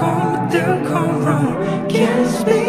words but they'll come wrong. Can't speak